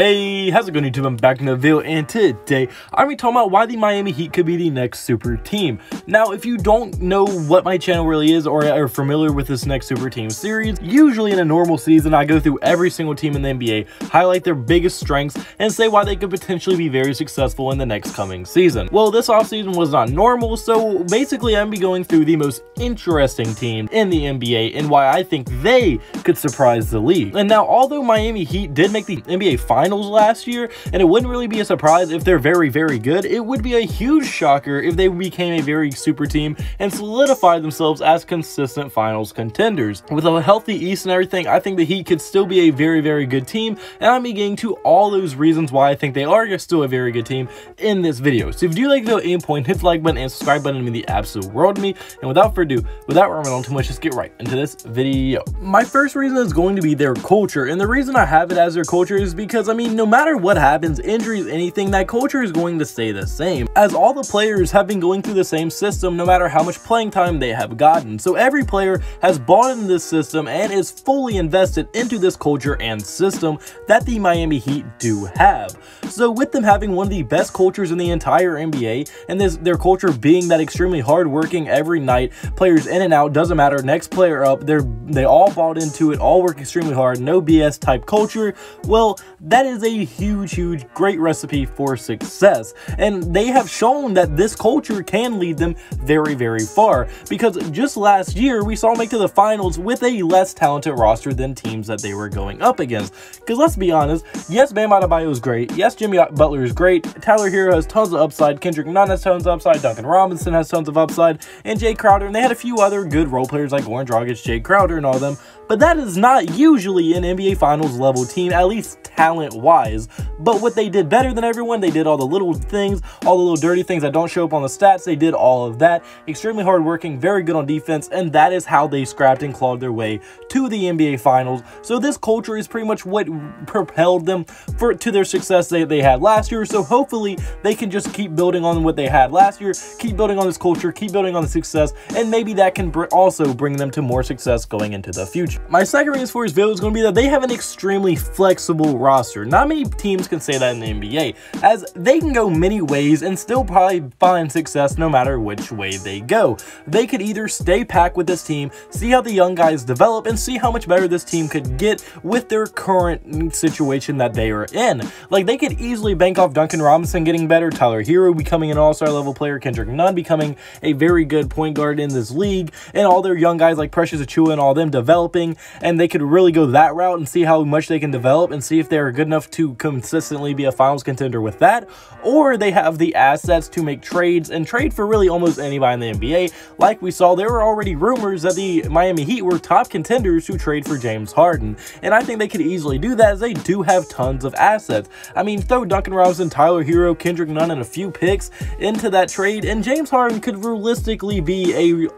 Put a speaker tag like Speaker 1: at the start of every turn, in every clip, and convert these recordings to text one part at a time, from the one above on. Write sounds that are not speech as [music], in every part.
Speaker 1: Hey, how's it going YouTube? I'm back in the video and today I'm going to talk about why the Miami Heat could be the next super team. Now, if you don't know what my channel really is or are familiar with this next super team series, usually in a normal season I go through every single team in the NBA, highlight their biggest strengths, and say why they could potentially be very successful in the next coming season. Well, this offseason was not normal, so basically I'm going to be going through the most interesting team in the NBA and why I think they could surprise the league. And now, although Miami Heat did make the NBA Finals finals last year, and it wouldn't really be a surprise if they're very, very good. It would be a huge shocker if they became a very super team and solidified themselves as consistent finals contenders. With a healthy East and everything, I think the Heat could still be a very, very good team, and I'm getting to all those reasons why I think they are still a very good team in this video. So if you do like the aim point, hit the like button and subscribe button to mean the absolute world to me. And without further ado, without rambling on too much, just get right into this video. My first reason is going to be their culture, and the reason I have it as their culture is because I mean, no matter what happens, injuries, anything, that culture is going to stay the same, as all the players have been going through the same system no matter how much playing time they have gotten. So every player has bought into this system and is fully invested into this culture and system that the Miami Heat do have. So with them having one of the best cultures in the entire NBA, and this their culture being that extremely hardworking every night, players in and out, doesn't matter, next player up, they're they all bought into it, all work extremely hard, no BS type culture, well, that that is a huge, huge, great recipe for success. And they have shown that this culture can lead them very, very far. Because just last year, we saw make to the finals with a less talented roster than teams that they were going up against. Because let's be honest, yes, Bam Adebayo is great. Yes, Jimmy Butler is great. Tyler Herro has tons of upside. Kendrick Nunn has tons of upside. Duncan Robinson has tons of upside. And Jae Crowder. And they had a few other good role players like Goran Dragic, Jae Crowder, and all them. But that is not usually an NBA Finals level team, at least talent wise. But what they did better than everyone, they did all the little things, all the little dirty things that don't show up on the stats. They did all of that. Extremely hardworking, very good on defense, and that is how they scrapped and clawed their way to the NBA Finals. So this culture is pretty much what propelled them for to their success that they had last year. So hopefully they can just keep building on what they had last year, keep building on this culture, keep building on the success, and maybe that can br also bring them to more success going into the future. My second reason for this video is going to be that they have an extremely flexible roster. Not many teams can say that in the NBA, as they can go many ways and still probably find success no matter which way they go. They could either stay packed with this team, see how the young guys develop, and see how much better this team could get with their current situation that they are in. Like, they could easily bank off Duncan Robinson getting better, Tyler Herro becoming an all-star level player, Kendrick Nunn becoming a very good point guard in this league, and all their young guys like Precious Achiuwa and all them developing and they could really go that route and see how much they can develop and see if they're good enough to consistently be a finals contender with that, or they have the assets to make trades and trade for really almost anybody in the NBA. Like we saw, there were already rumors that the Miami Heat were top contenders to trade for James Harden, and I think they could easily do that as they do have tons of assets. I mean, throw Duncan Robinson, Tyler Herro, Kendrick Nunn, and a few picks into that trade, and James Harden could realistically be a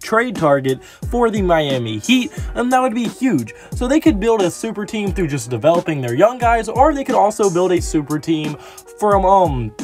Speaker 1: trade target for the Miami Heat, and that would be huge. So they could build a super team through just developing their young guys, or they could also build a super team from, um,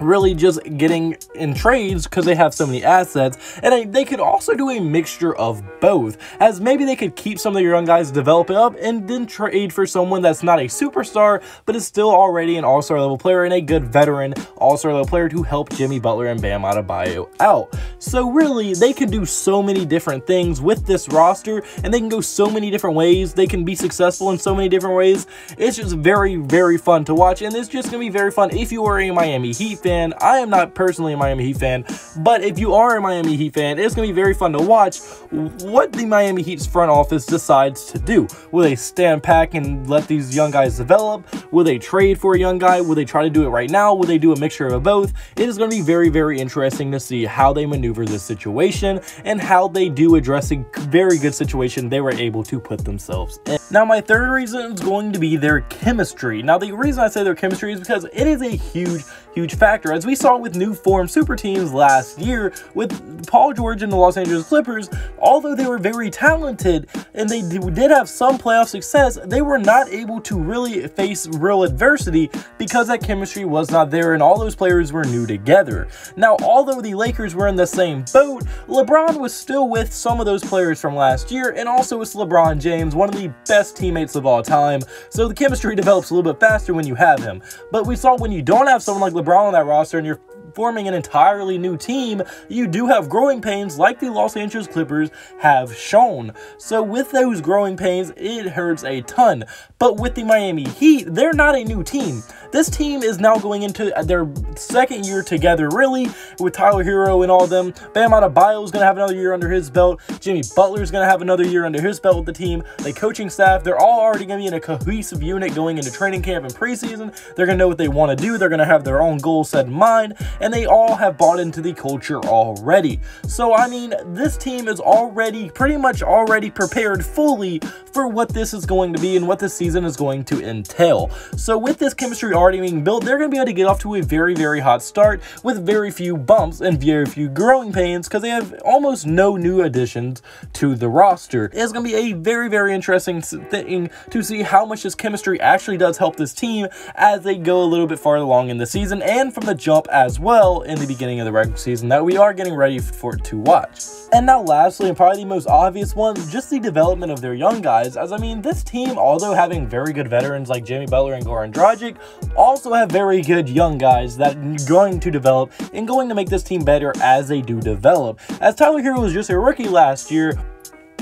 Speaker 1: really just getting in trades because they have so many assets and they could also do a mixture of both as maybe they could keep some of your young guys developing up and then trade for someone that's not a superstar but is still already an all-star level player and a good veteran all-star level player to help Jimmy Butler and Bam Adebayo out. So really they can do so many different things with this roster and they can go so many different ways. They can be successful in so many different ways. It's just very very fun to watch and it's just gonna be very fun if you are a Miami Heat fan fan. I am not personally a Miami Heat fan, but if you are a Miami Heat fan, it's going to be very fun to watch what the Miami Heat's front office decides to do. Will they stand back and let these young guys develop? Will they trade for a young guy? Will they try to do it right now? Will they do a mixture of both? It is going to be very, very interesting to see how they maneuver this situation and how they do address a very good situation they were able to put themselves in. Now, my third reason is going to be their chemistry. Now, the reason I say their chemistry is because it is a huge, huge factor as we saw with new form super teams last year with Paul George and the Los Angeles Clippers. Although they were very talented and they did have some playoff success, they were not able to really face real adversity because that chemistry was not there and all those players were new together. Now, although the Lakers were in the same boat, LeBron was still with some of those players from last year and also it's LeBron James, one of the best teammates of all time, so the chemistry [laughs] develops a little bit faster when you have him. But we saw when you don't have someone like LeBron on that roster and you're forming an entirely new team, you do have growing pains like the Los Angeles Clippers have shown. So with those growing pains, it hurts a ton. But with the Miami Heat, they're not a new team. This team is now going into their second year together, really, with Tyler Herro and all them. Bam Adebayo is going to have another year under his belt. Jimmy Butler is going to have another year under his belt with the team. The coaching staff, they're all already going to be in a cohesive unit going into training camp and preseason. They're going to know what they want to do. They're going to have their own goals set in mind, and they all have bought into the culture already. So, I mean, this team is already pretty much already prepared fully for what this is going to be and what this season is going to entail. So, with this chemistry already being built, they're going to be able to get off to a very, very hot start with very few bumps and very few growing pains because they have almost no new additions to the roster. It's going to be a very, very interesting thing to see how much this chemistry actually does help this team as they go a little bit farther along in the season and from the jump as well in the beginning of the regular season that we are getting ready for to watch. And now lastly, and probably the most obvious one, just the development of their young guys, as I mean, this team, although having very good veterans like Jimmy Butler and Goran Dragic, also have very good young guys that are going to develop and going to make this team better as they do develop. As Tyler Herro was just a rookie last year,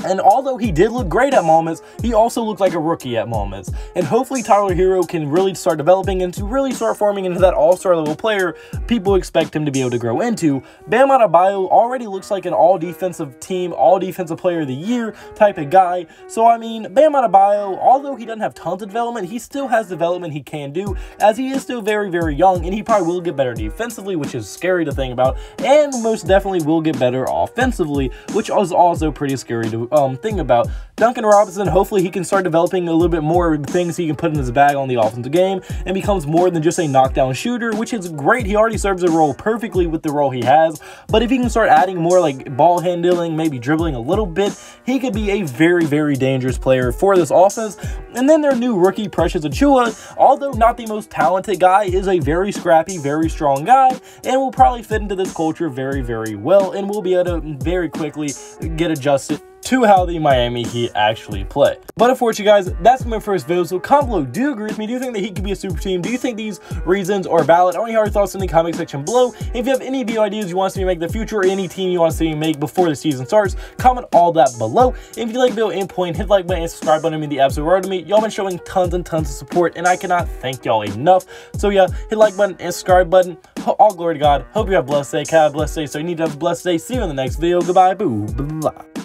Speaker 1: and although he did look great at moments, he also looked like a rookie at moments. And hopefully Tyler Herro can really start developing and to really start forming into that all-star level player people expect him to be able to grow into. Bam Adebayo already looks like an all-defensive team, all-defensive player of the year type of guy. So, I mean, Bam Adebayo, although he doesn't have tons of development, he still has development he can do as he is still very, very young and he probably will get better defensively, which is scary to think about, and most definitely will get better offensively, which is also pretty scary to um, thing about Duncan Robinson. Hopefully, he can start developing a little bit more things he can put in his bag on the offensive game and becomes more than just a knockdown shooter, which is great. He already serves a role perfectly with the role he has. But if he can start adding more like ball handling, maybe dribbling a little bit, he could be a very, very dangerous player for this offense. And then their new rookie, Precious Achiuwa, although not the most talented guy, is a very scrappy, very strong guy and will probably fit into this culture very, very well and will be able to very quickly get adjusted to how the Miami Heat actually play. But unfortunately, guys, that's my first video. So comment below, do you agree with me? Do you think the Heat could be a super team? Do you think these reasons are valid? I want to hear your thoughts in the comment section below. If you have any video ideas you want to see me make in the future or any team you want to see me make before the season starts, comment all that below. If you like the video and point, hit the like button and subscribe button. mean the absolute world to me. Y'all been showing tons and tons of support, and I cannot thank y'all enough. So yeah, hit like button and subscribe button. All glory to God. Hope you have blessed day. Have blessed day. So you need to have a blessed day. See you in the next video. Goodbye. Boo. Blah.